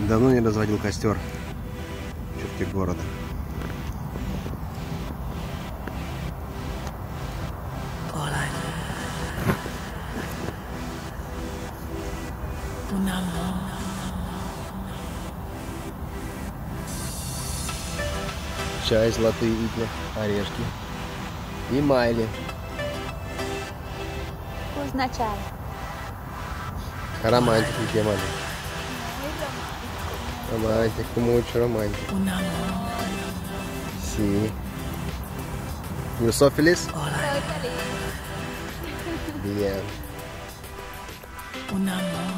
Давно не разводил костер в черте города. Чай, золотые игла, орешки и майли. Вкусно чай. Романтики где мали. romântico, muito romântico. Sim. Eu sou feliz? Olá. Bien. Um amor.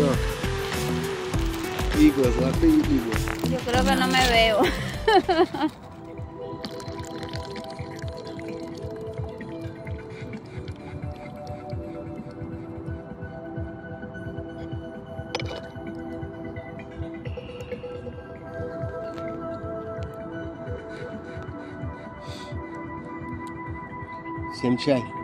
ó. Iglas, lá tem iglas. Yo creo que no me veo. Всем чай.